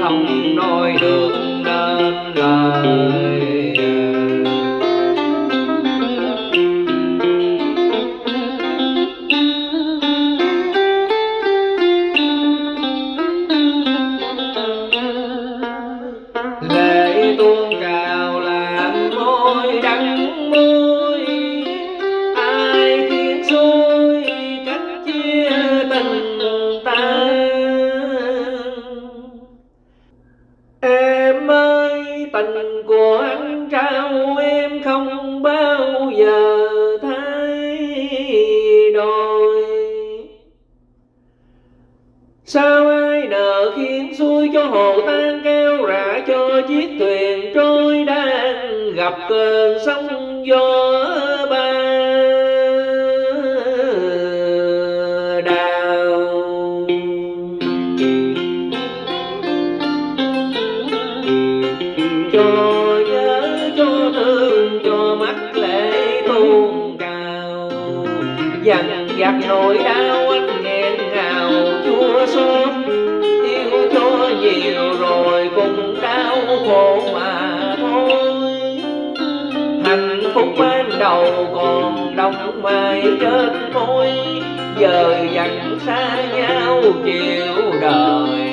không nói được nên lời tình của anh trao em không bao giờ thay đổi Sao ai nợ khiến xuôi cho hồ tan keo rã cho chiếc thuyền trôi đang gặp cơn sóng gió bay? Cho nhớ, cho thương, cho mắt lệ tuôn trào dằn vặt nỗi đau anh nghẹn ngào chua xót yêu cho nhiều rồi cũng đau khổ mà thôi. Hạnh phúc ban đầu còn đông mai trên môi, giờ dặn xa nhau chiều đời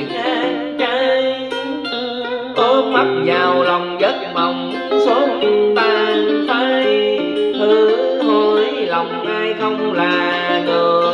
mắt vào lòng giấc mộng xóm tan phai. Thử hỏi lòng ai không là người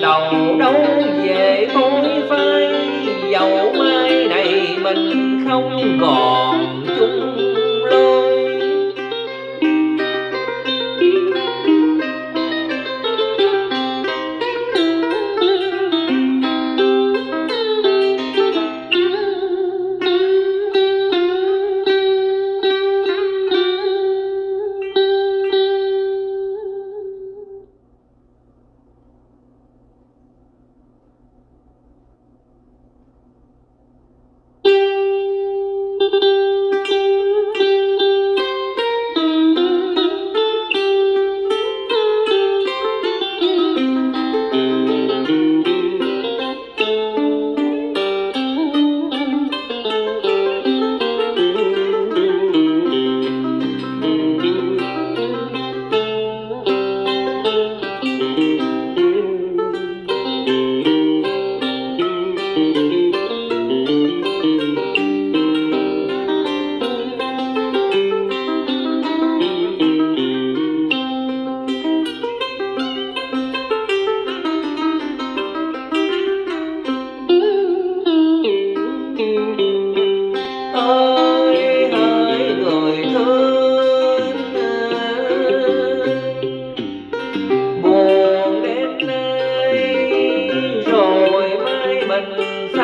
đầu đâu về phôi phai. Dầu mai này mình không còn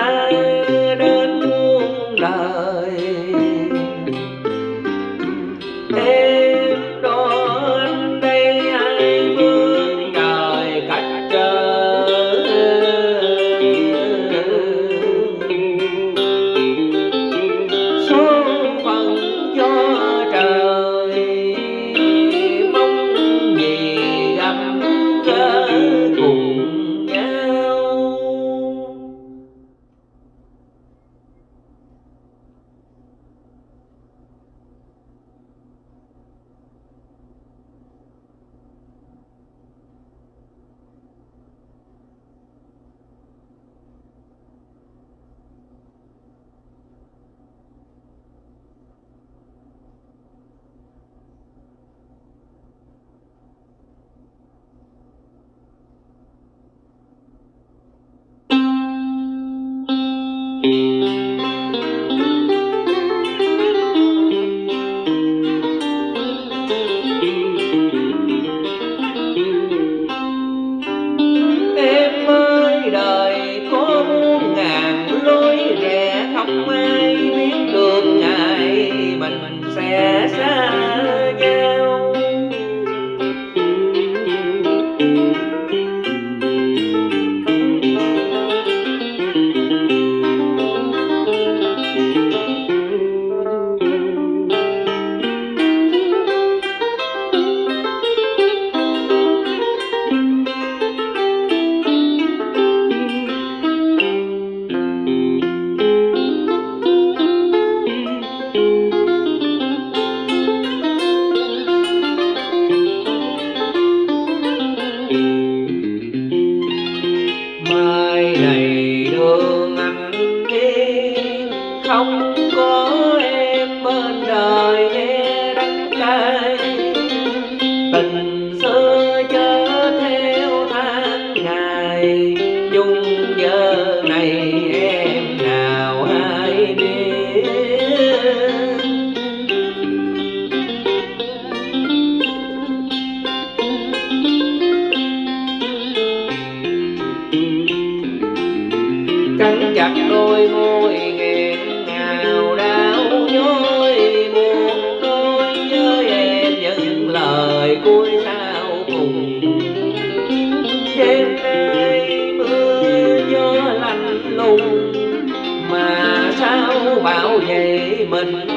time. मन